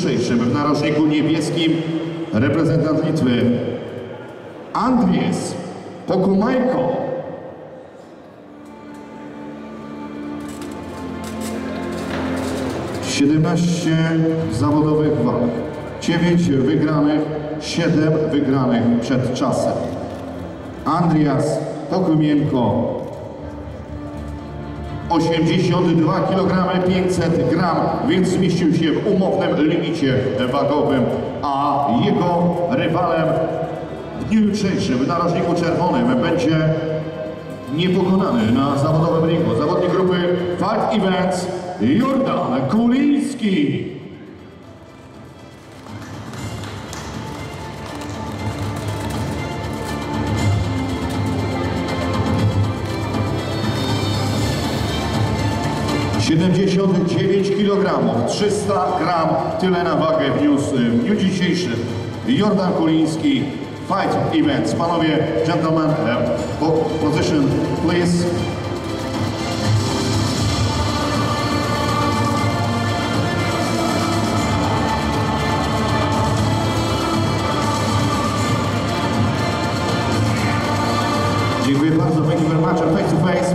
jutrzejszym w narożniku niebieskim reprezentant Litwy Andries Pokumajko. Siedemnaście zawodowych walk, dziewięć wygranych, siedem wygranych przed czasem. Andrias Pokumienko 82 kg 500 gram, więc zmieścił się w umownym limicie wagowym, a jego rywalem w dniu jutrzejszym w narożniku czerwonym będzie niepokonany na zawodowym ringu. Zawodnik grupy Fight Events Jordan Kuliński. Siedemdziesiąt dziewięć kg, 300 gram, tyle na wagę wniósł w dniu dzisiejszym Jordan Kuliński, Fight Events. Panowie, gentlemen, po- position please. Dziękuję bardzo, thank you very much, face to face.